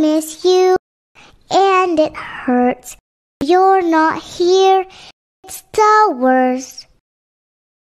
miss you, and it hurts. You're not here. It's the worst.